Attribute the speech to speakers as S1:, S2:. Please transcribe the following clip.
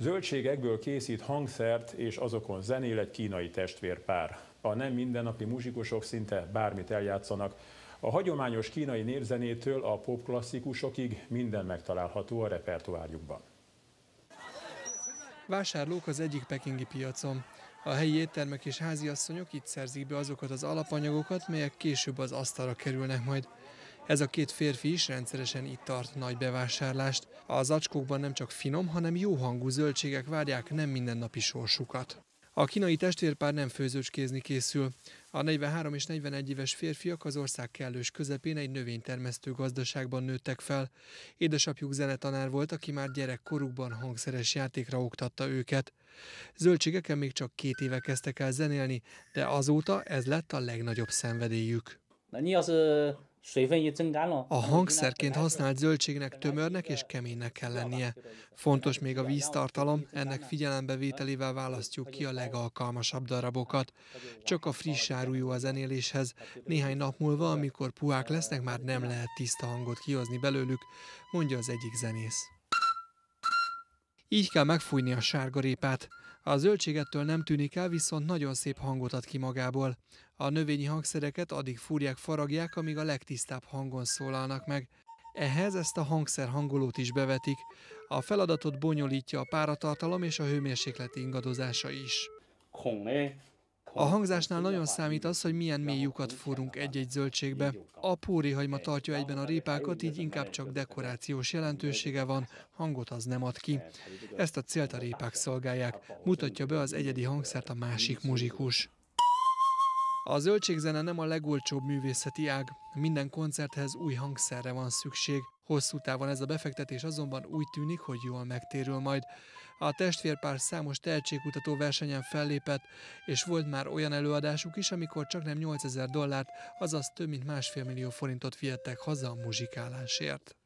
S1: Zöldségekből készít hangszert és azokon zenél egy kínai testvérpár. A nem mindennapi muzsikusok szinte bármit eljátszanak. A hagyományos kínai népzenétől a popklasszikusokig minden megtalálható a repertoárjukban.
S2: Vásárlók az egyik pekingi piacon. A helyi éttermek és háziasszonyok itt szerzik be azokat az alapanyagokat, melyek később az asztalra kerülnek majd. Ez a két férfi is rendszeresen itt tart nagy bevásárlást. Az acskókban nem csak finom, hanem jó hangú zöldségek várják nem mindennapi sorsukat. A kínai testvérpár nem főzőcskézni készül. A 43 és 41 éves férfiak az ország kellős közepén egy növénytermesztő gazdaságban nőttek fel. Édesapjuk zenetanár volt, aki már gyerekkorukban hangszeres játékra oktatta őket. Zöldségeken még csak két éve kezdtek el zenélni, de azóta ez lett a legnagyobb szenvedélyük. A hangszerként használt zöldségnek tömörnek és keménynek kell lennie. Fontos még a víztartalom, ennek figyelembevételével választjuk ki a legalkalmasabb darabokat. Csak a friss áru jó a zenéléshez. Néhány nap múlva, amikor puhák lesznek, már nem lehet tiszta hangot kihozni belőlük, mondja az egyik zenész. Így kell megfújni a sárgarépát. A zöldségettől nem tűnik el, viszont nagyon szép hangot ad ki magából. A növényi hangszereket addig fúrják, faragják, amíg a legtisztább hangon szólalnak meg. Ehhez ezt a hangszer hangolót is bevetik. A feladatot bonyolítja a páratartalom és a hőmérsékleti ingadozása is. A hangzásnál nagyon számít az, hogy milyen mély lyukat fúrunk egy-egy zöldségbe. A pórihagyma tartja egyben a répákat, így inkább csak dekorációs jelentősége van, hangot az nem ad ki. Ezt a célt a répák szolgálják, mutatja be az egyedi hangszert a másik muzsikus. A zöldségzene nem a legolcsóbb művészeti ág, minden koncerthez új hangszerre van szükség. Hosszú távon ez a befektetés azonban úgy tűnik, hogy jól megtérül majd. A testvérpár számos tehetségkutató versenyen fellépett, és volt már olyan előadásuk is, amikor csak nem 8000 dollárt, azaz több mint másfél millió forintot vihettek haza a muzsikálásért.